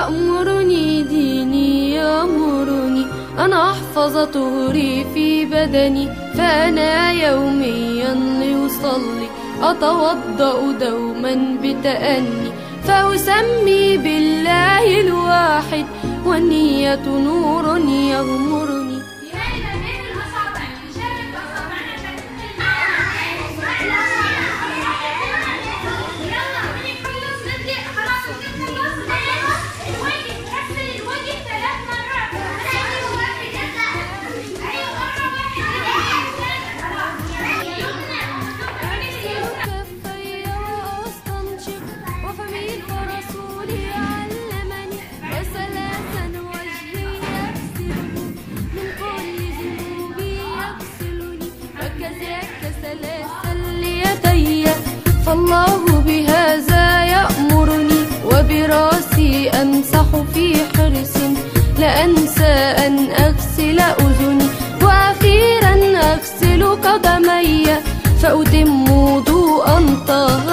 يأمرني ديني يأمرني أن أحفظ طهري في بدني فأنا يوميا لأصلي أتوضأ دوما بتأني فأسمي بالله الواحد والنية نور يغمرني فالله بهذا يأمرني وبرأسي أمسح في حرص. لا أنسى أن أغسل أذني. وأخيرا أغسل قدمي. فأتم وضوءا طهرني